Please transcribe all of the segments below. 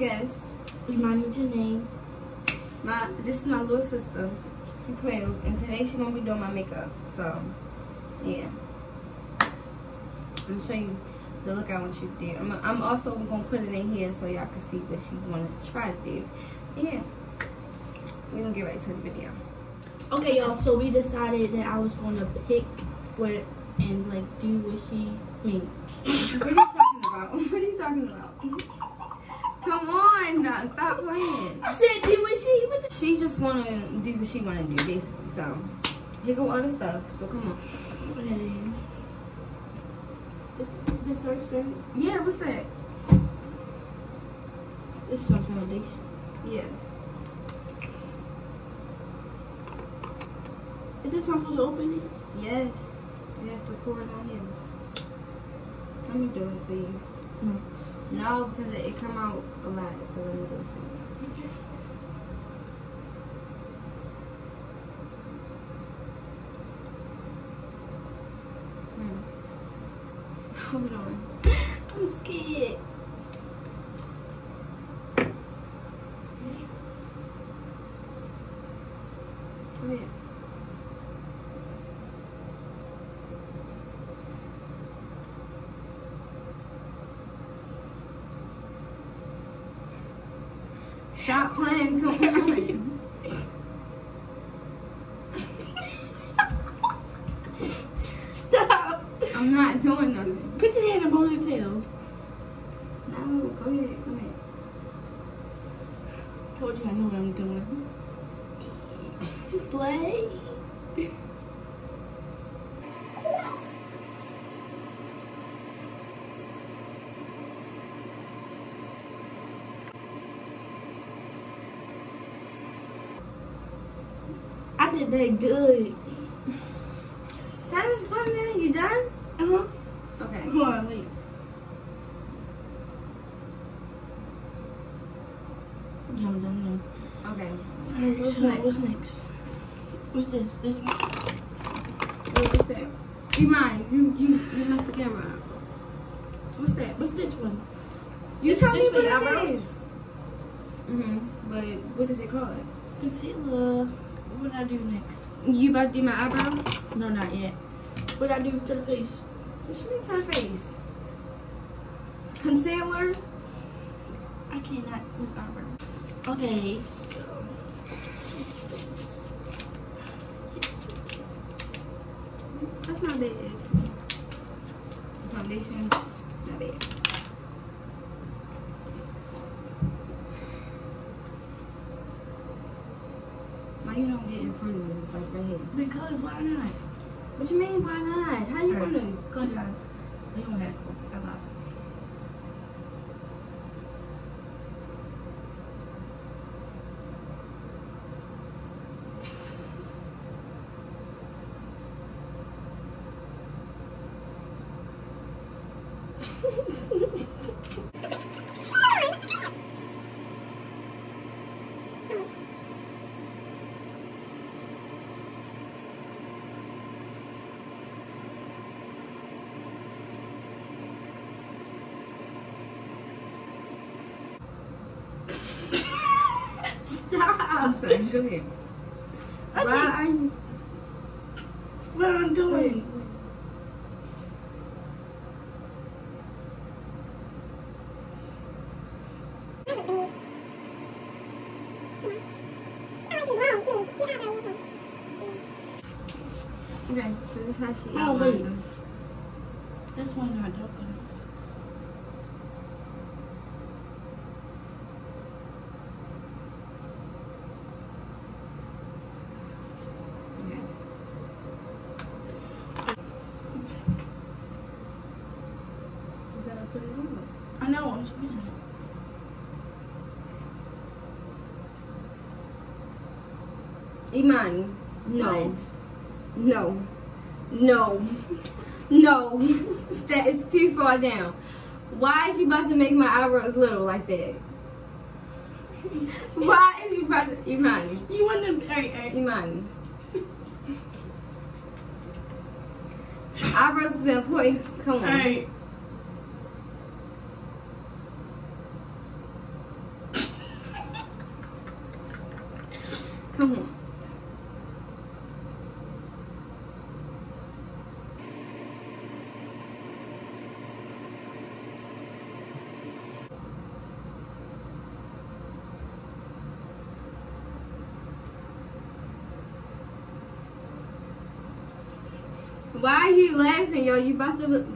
I have a special guest. You might need your name. My this is my little sister. She's 12, and today she gonna be doing my makeup. So, yeah. I'm gonna show you the look I want you to do. I'm, I'm also gonna put it in here so y'all can see what she wanna try to do. Yeah. We're gonna get right to the video. Okay, y'all. So we decided that I was going to pick what and like do what she mean. What are you talking about? What are you talking about? Come on, now, stop playing. I said do what she. What She just wanna do what she wanna do, basically. So, here go all the stuff. So come on. This this our shirt. Yeah, what's that? This is foundation. Yes. Is this supposed to open it? Yes. You have to pour it on here. Let me do it for you. No. No, because it, it come out a lot. So let me it for. Hmm. Hold on. I'm scared. Go ahead. Stop playing, come on. Stop. I'm not doing nothing. Put your hand on in ponytail. No, go ahead, go ahead. Told you I know what I'm doing. Slay. I did that good. Finish putting it in, you done? Uh-huh. Okay. Come on, wait. Yeah, I'm done now. Okay. Alright, What's so next? What's next? What's this? One? What's that? You mind, you you you messed the camera up. What's that? What's this one? You This- tell me this what for your is. Mm-hmm. But what is it called? Concealer. What I do next? You about to do my eyebrows? No, not yet. What I do to the face? What you mean to the face? Concealer? I cannot do eyebrows. Okay, so. what's this? That's not bad. Foundation, not bad. Why you don't get in front of me like here? Because why not? What you mean why not? How you gonna? Close your eyes. You don't gotta close it. I lied. Stop! I'm sorry. Go ahead. I Why think are you? what I'm doing. Okay, so this is how she Oh, outlined wait. No. No. No. that is too far down. Why is you about to make my eyebrows little like that? Why is you about to... Imani. You want them... Alright, alright. Imani. eyebrows is important. Come on. Alright. Come on. Yo? You about to.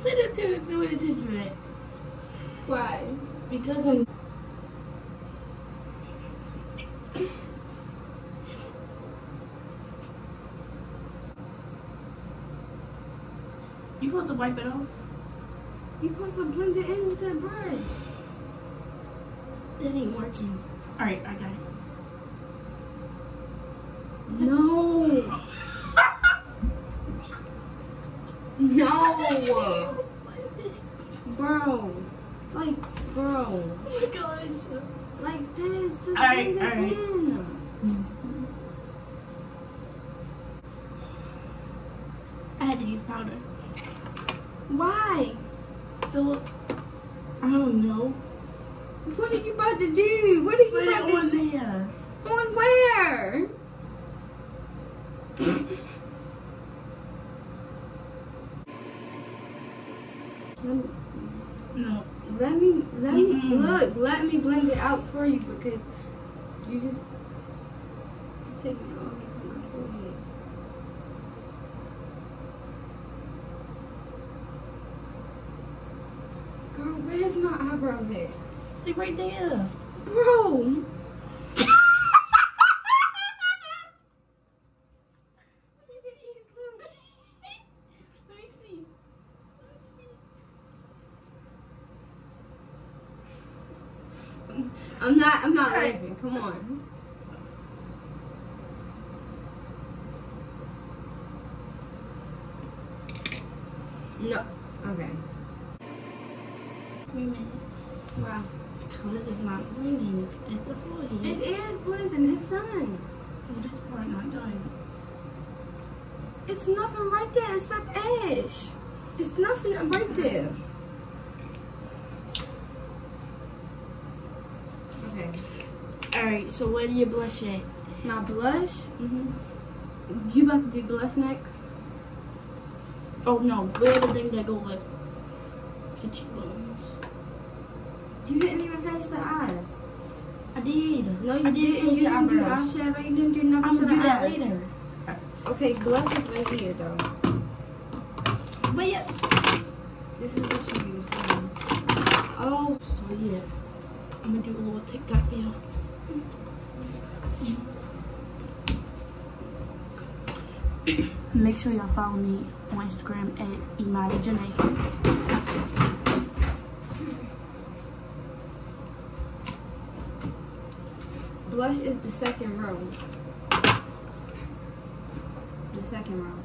Put it to to the tissue bag. Why? Because I'm. You supposed to wipe it off? You supposed to blend it in with that brush. It ain't working. Alright, I got it. No. No. Bro. Like, bro. Oh my gosh. Like this. Just Alright, blend it alright. in. I had to use powder. Why? So, I don't know. What are you about to do? What are you Put it about on to there. On where? let, me, No. let me let me Mm-mm. look. Let me blend it out for you because you just you're taking it all into my forehead. Girl, where's my eyebrows at? They right there. Bro. Let me see. I'm not I'm not laughing. Come on. No. Okay. Wait a minute. Wow. Color is not blending at the forehead. It is blending. It's done. Oh, this part not done. It's nothing right there except ash. It's nothing right there. Okay. Alright, so where do you blush at? Now blush. hmm You about to do blush next? Oh no, where the thing that go like pitchy bones? You didn't even finish the eyes. I did. No, you I didn't. did You didn't do eyeshadow. You didn't do nothing I'm to the do that eyes. later. Okay, blush is right here though. But yeah. This is what you use. Oh, So yeah, I'm gonna do a little TikTok video. Make sure y'all follow me on Instagram at Imani Janae. Blush is the second row. The second row.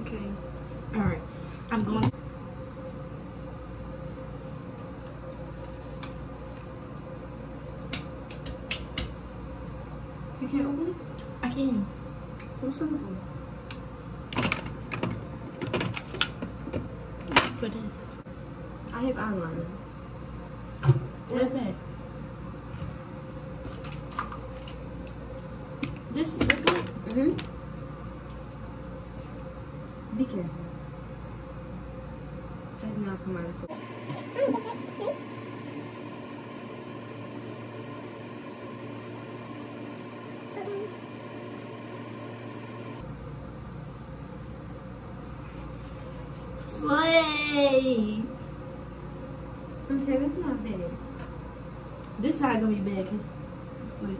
Okay. Alright, I'm going to. You can't open it? I can. Simple. For this. I have eyeliner. What is that? This circle? Mm-hmm. Be careful. That did not come out of it. Slay! Okay, that's not big. This side gonna be bad because it's like.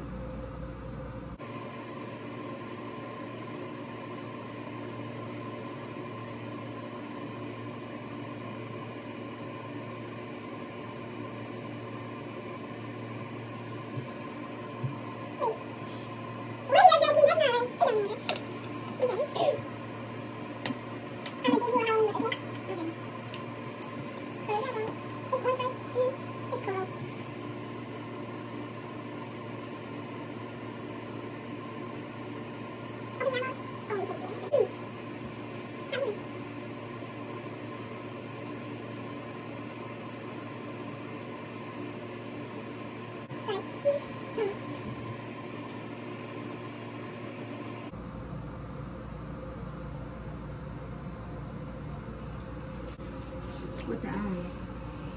with the eyes.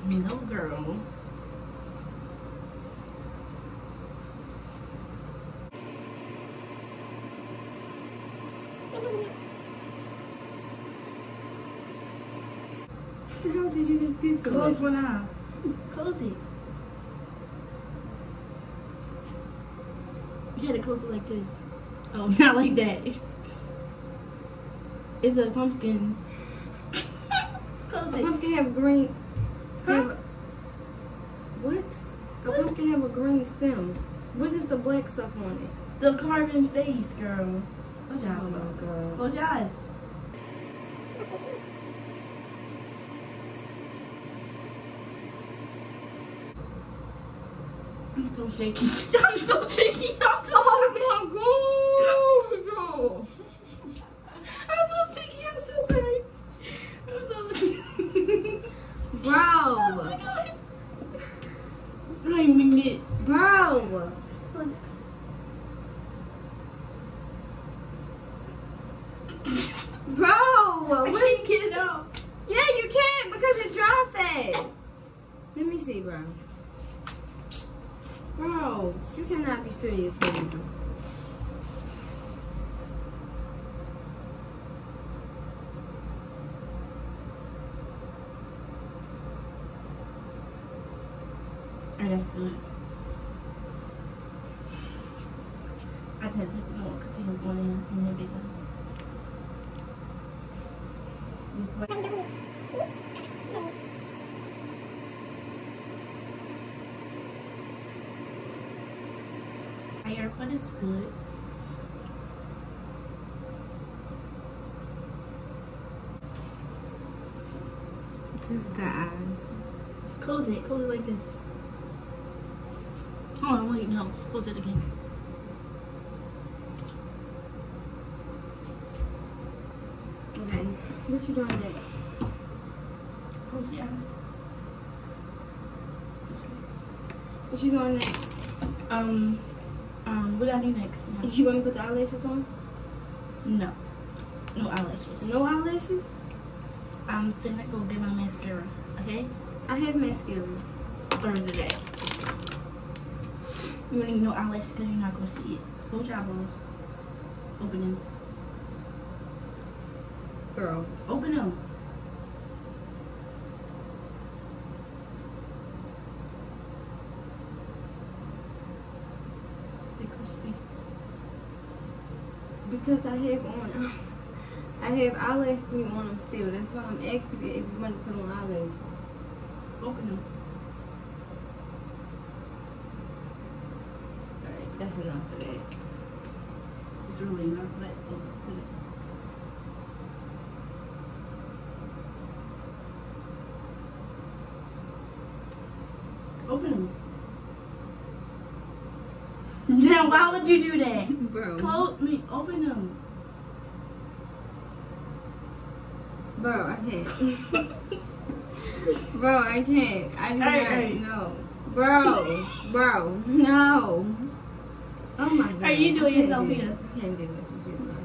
No, girl. What the hell did you just do to Close it? one eye. Close it. You had to close it like this. Oh, not like that. It's, it's a pumpkin. close A it. pumpkin have green. Huh? Have, what? A What? pumpkin have a green stem. What is the black stuff on it? The carving face, girl. Close your eyes. Oh my god. I'm so shaky. I'm so shaky. I'm so Oh my god! I'm so shaky. I'm so sorry. I'm so sorry. Bro! Oh my gosh. I don't even get. Bro! Bro! I What? can't get it out. Yeah, you can't because it dry fast. Let me see, bro. Bro, you cannot be serious with me. Alright, good. I had to more because he was going in big one. This way. Fire, but it's good. This is the eyes. Close it. Close it like this. Hold on, wait, no. Close it again. Okay. What you doing next? Close your eyes. What you doing next? Um, um, what do I do next? No. You want to put the eyelashes on? No. No eyelashes. No eyelashes? I'm finna go get my mascara. Okay? I have mascara. At? You don't need no eyelashes because you're not gonna see it. Close your eyeballs. Open them. Girl. Open them. They crispy. Because I have on, I have eyelash glue on them still. That's why I'm asking you if you want to put on eyelashes. Open them. Alright, that's enough of that. It's really not but open. Open them. Now, why would you do that? Bro. Close me. Open them. Bro, I can't. Bro, I can't. I do Alright, not alright. know. Bro, bro, no. Oh my god. Are you doing I do here? I can't do this with you.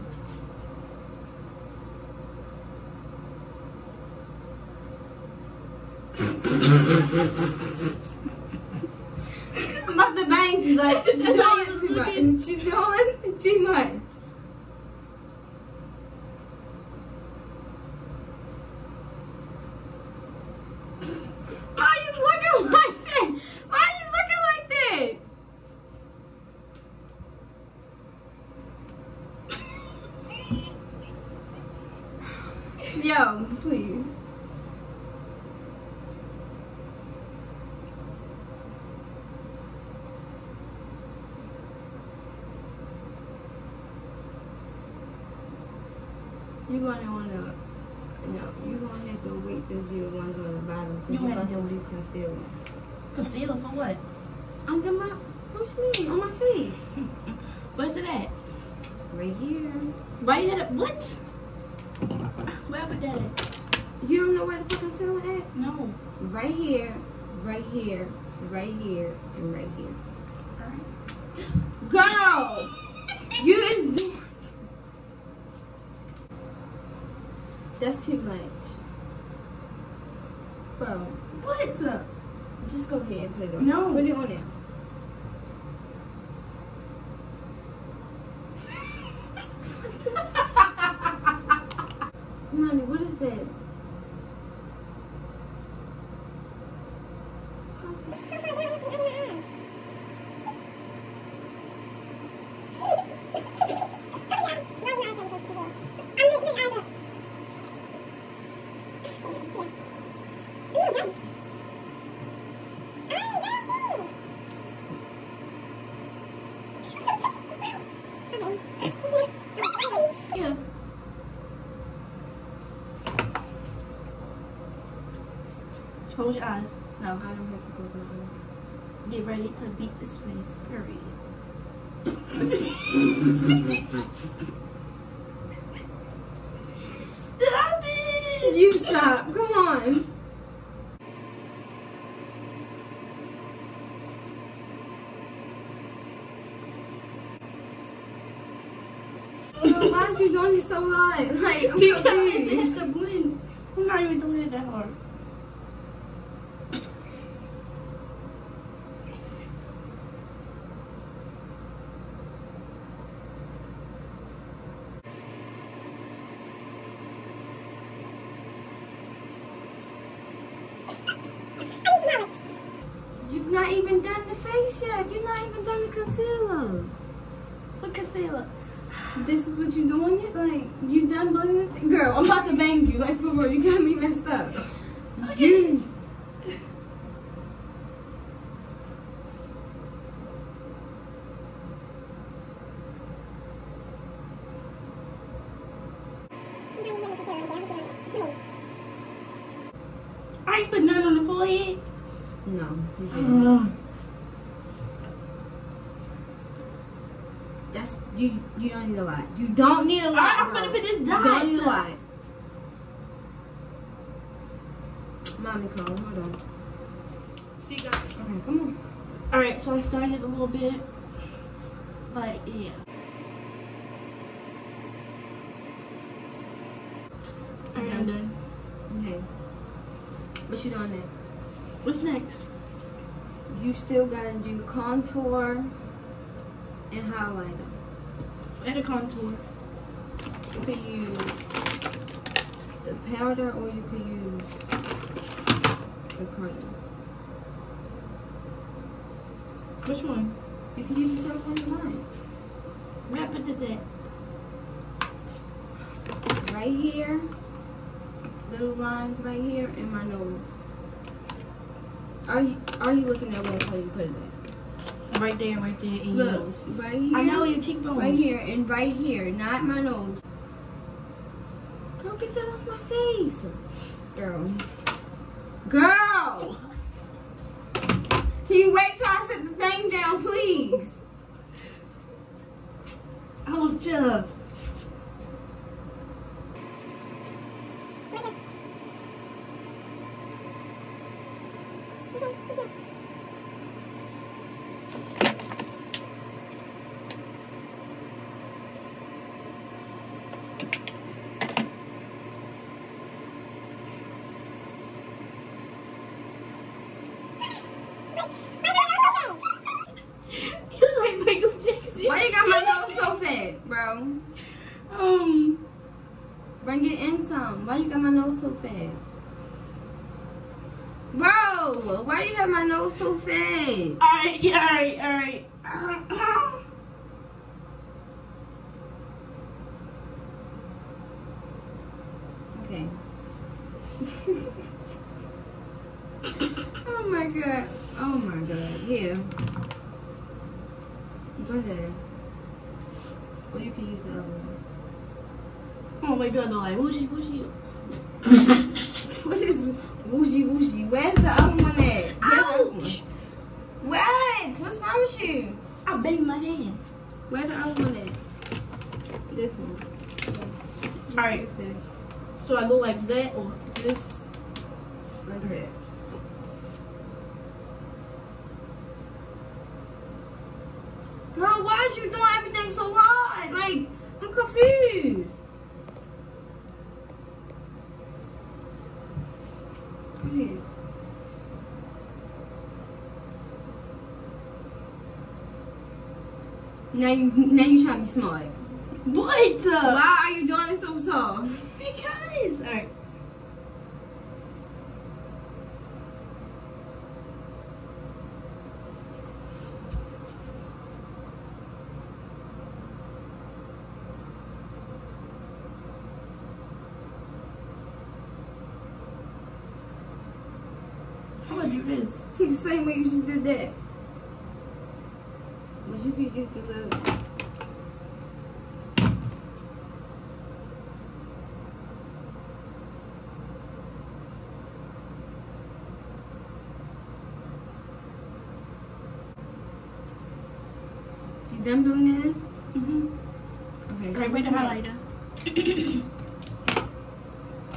I'm about to bang like That's how you was too much. looking. You doing too much. Why are you looking like that? Why are you looking like that? Yo, please. You're gonna wanna, no, you're gonna have to wait till you the ones on the bottom You because you're had about to to do concealer. Concealer for what? Under my, what you mean? On my face. Where's it at? Right here. Why you had it? What? Where put that at? You don't know where to put concealer at? No. Right here, right here, right here, and right here. Alright. Girl! you is doing. That's too much. Girl, What? just go ahead and put it on. No. Put it on there. 对。Close your eyes. No, I don't have to go there. Get ready to beat this face. Period. Stop it! You stop. Come on. Why is you doing it so hard? Like, I'm Because it confused. has to blend. I'm not even doing it that hard. You've not even done the face yet. You've not even done the concealer. What concealer? This is what you doing it? Like, you done blending this? Girl, I'm about to bang you. Like, for real, you messed. You. I put none on the forehead. No. Uh, That's you. You don't need a lot. You don't need a lot. I'm gonna put this You don't need a lot. Mommy, call. Hold on. See, guys. Okay, come on. All right, so I started a little bit, but yeah. I'm done. Okay. What you doing next? What's next? You still gotta do contour and highlighter. Add a contour. You could use the powder or you could use the cream. Which one? You can use whichever one you like. Where I put this at? Right here, little lines right here, in my nose. Are you are you looking at where I told you to put it at? Right there, right there in your nose. right here. I know your cheekbones. Right here and right here, not my nose. Girl, get that off my face. Girl. Girl! Thing down, please? Oh, Jeff. You look like Michael Jackson. Why you got my nose so fat, bro? Um, Bring it in some. Why you got my nose so fat? Bro, why you have my nose so fat? alright, yeah, alright, alright. Okay. oh my god. Oh my god. Here. Go there. Or you can use the other one. Oh, wait, do I go like whooshy whooshy? What is wooshy wooshy? Where's the other one at? The one? Ouch! What? What's wrong with you? I banged my hand. Where's the other one at? This one. Alright. So I go like that or Just like that. Girl, why is you doing everything so hard? Like, I'm confused. Now you, now you trying to be smart. What? Why are you doing it so soft? Because. Alright. Same way you just did that. But you could just do the You done doing that? Mm-hmm. Okay. So where's the highlighter?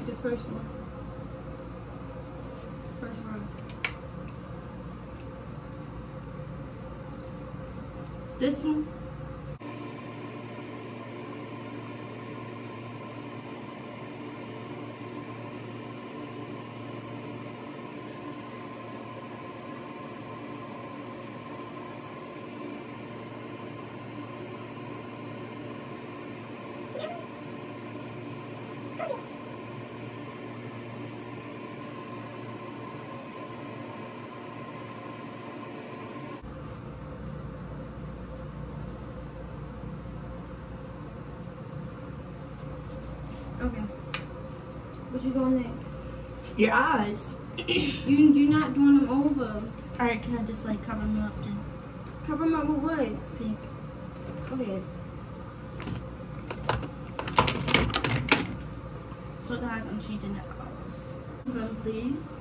The first one. The first row. This one? Okay. What you going next? Your eyes. You you're not doing them over. Alright, can I just like cover them up and Cover them up with what? pink? Go ahead. So guys, I'm changing the eyes. Some please.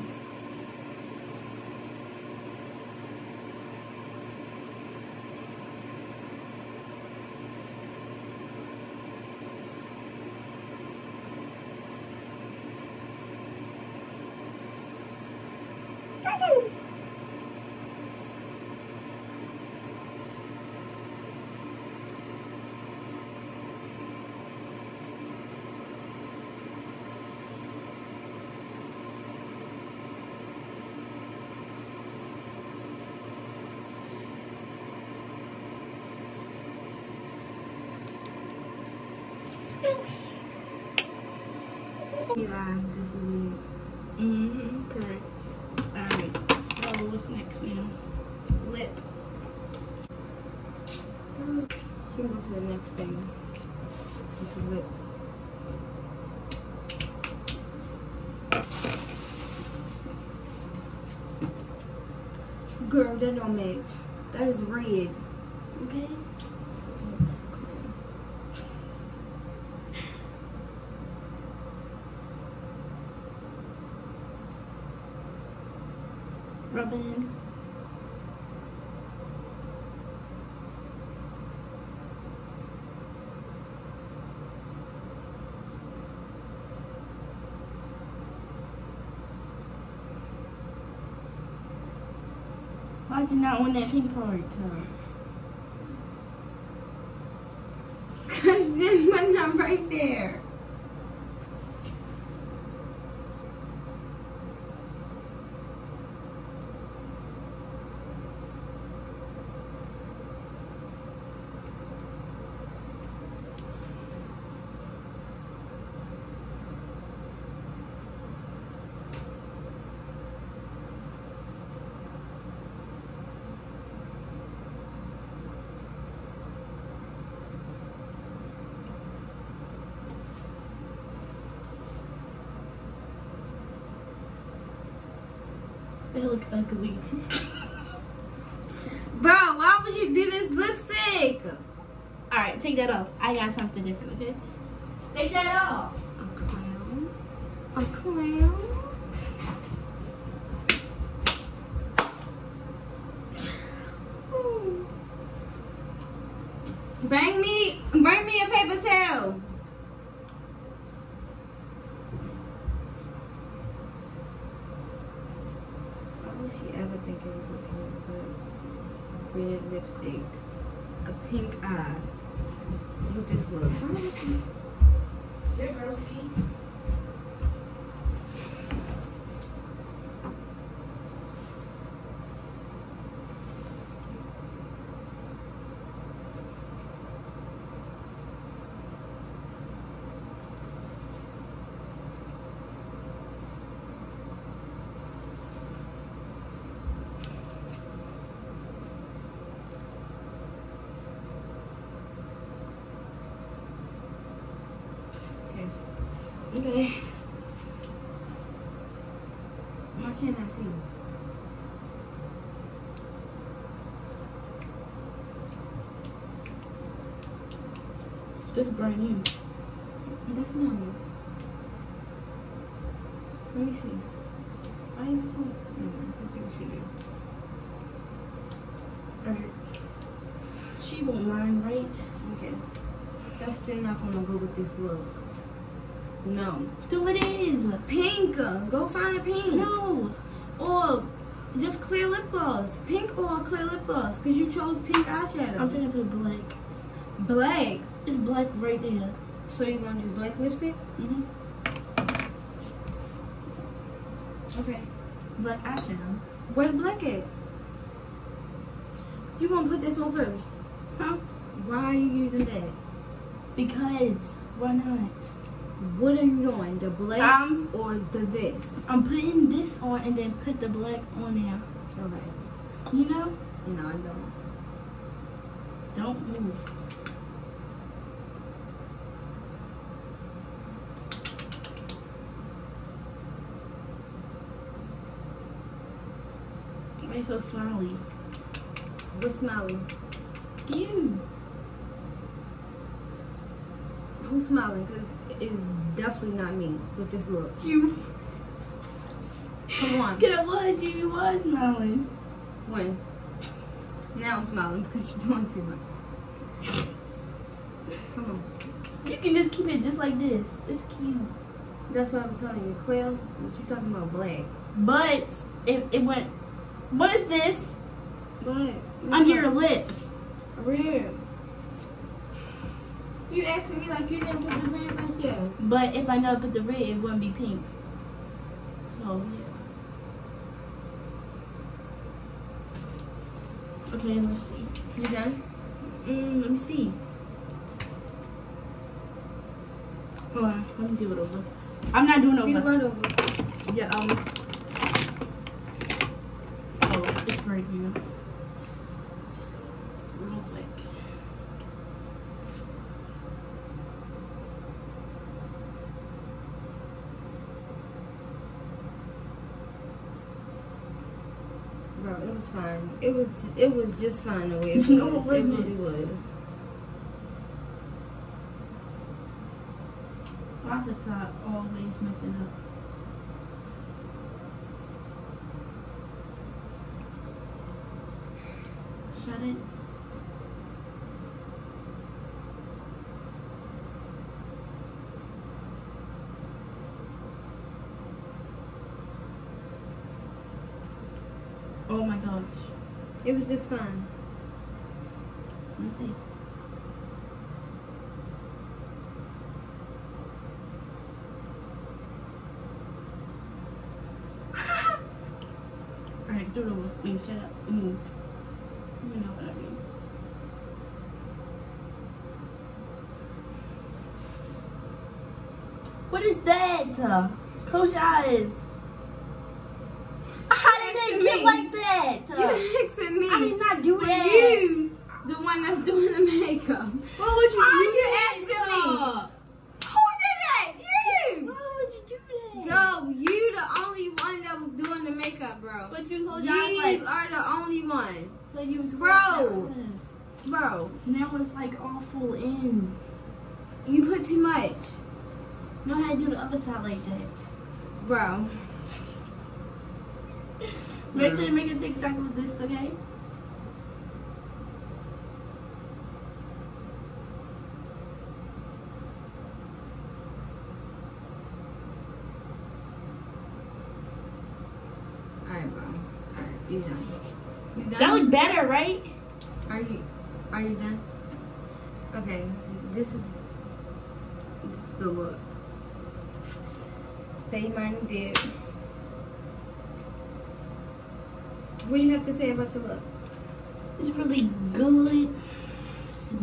Your. This is it. Mm-hmm. Correct. Alright. So what's next now? Lip. Go to the next thing. This is lips. Girl, that don't match. That is red. Okay. Rub it in. Pink part? Uh, Cause then was not right there. Bro, why would you do this lipstick? Alright, take that off. I got something different, okay? Take that off. A clown? A clown? Bring me, bring me a paper towel. Why would she ever think it was okay to put red lipstick, a pink eye. With this look? Why would she? There, broski. Okay. Okay. Why can't I see? Brand new. That's nice. Let me see. I just don't. Never mind. Just do what you do. Alright. She won't mind, right? I guess. That's still not gonna go with this look. No. So it is. Pink. Go find a pink. No. Or just clear lip gloss. Pink or clear lip gloss. Because you chose pink eyeshadow. I'm gonna put black. black. It's black right there. So you're gonna use black lipstick? Mm-hmm. Okay. Black eyeshadow. Where the black at? You gonna put this on first? Huh? Why are you using that? Because why not? What are you doing? The black Um, or the this? I'm putting this on and then put the black on there. Okay. You know? No, I don't. Don't move. Why are you so smiley? What's smiling? You. Who's smiling? Because it's definitely not me with this look. You. Come on. Cause it was you. You was smiling. When? Now I'm smiling because you're doing too much. Come on. You can just keep it just like this. It's cute. That's what I was telling you. Claire, what you talking about black? But it, it went. What is this? What? Under your lip. Red. You asking me like you didn't put the red right there. But if I never put the red, it wouldn't be pink. So yeah. Okay, let's see. You done? Mm, let me see. Hold on, let me do it over. I'm not doing it You over. run over. Yeah, um. Oh, it's right here. Just real quick. Bro, it was fine. It was it was just fine the way it was. No, it it wasn't. really was. Martha uh, thought always messing up. Shut it. Oh my gosh. It was just fine. Let me see. Alright, do it over. I mean, shut up. Move. You know what I mean. What is that? Close your eyes. How did they get like that? So, You asking me? I did not do But that. you, the one that's doing the makeup. What would you do you asking me? Who did that? You. Why would you do that? Go, you the only one that was doing the makeup, bro. But you close You like, are the only one, like you was Bro. close your eyes. bro. Now it's like all full in. You put too much, how to do the other side like that. bro. Make sure you make a TikTok with this, okay? Alright, bro. Alright, you done. You done? That was better, right? Are you are you done? Okay, this is just the look. They mind did. What do you have to say about your look? It's really good.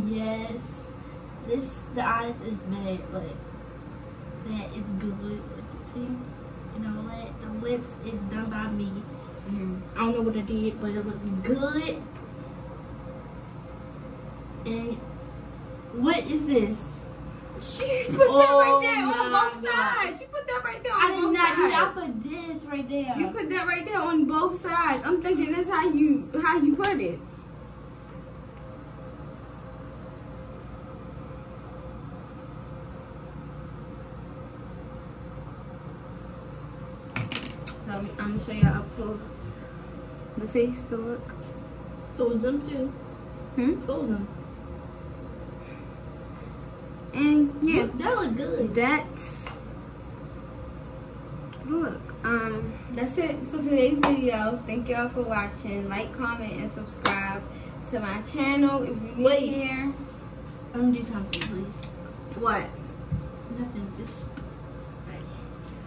Yes. This the eyes is made, like, that is good with the pink and all that. The lips is done by me. Mm-hmm. I don't know what I did, but it looked good. And what is this? You put that right Oh there on my both sides. You that right there on I did both not do sides. that. I put this right there. You put that right there on both sides. I'm thinking that's how you how you put it. So I'm, gonna show y'all up close the face to look. Those them too. Hmm? Those them. And yeah, That look good. that's look. Um, that's it for today's video. Thank y'all for watching. Like, comment, and subscribe to my channel if you're new Wait. here. Me do something, please. What? Nothing. Just. Right. Here.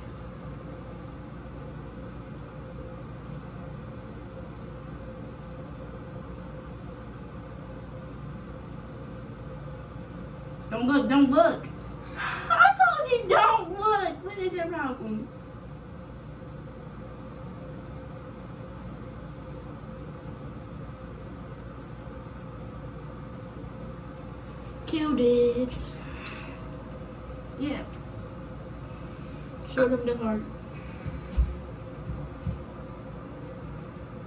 Don't look, don't look. I told you don't look. What is your problem? Killed it. Yeah. Show them the heart.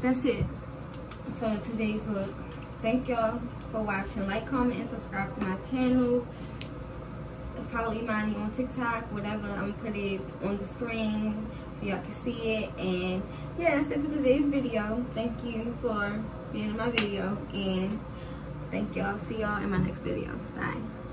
That's it for today's look. Thank y'all for watching. Like, comment, and subscribe to my channel. Follow Imani on TikTok, whatever. I'm gonna put it on the screen so y'all can see it. And yeah, that's it for today's video. Thank you for being in my video. And thank y'all. See y'all in my next video. Bye.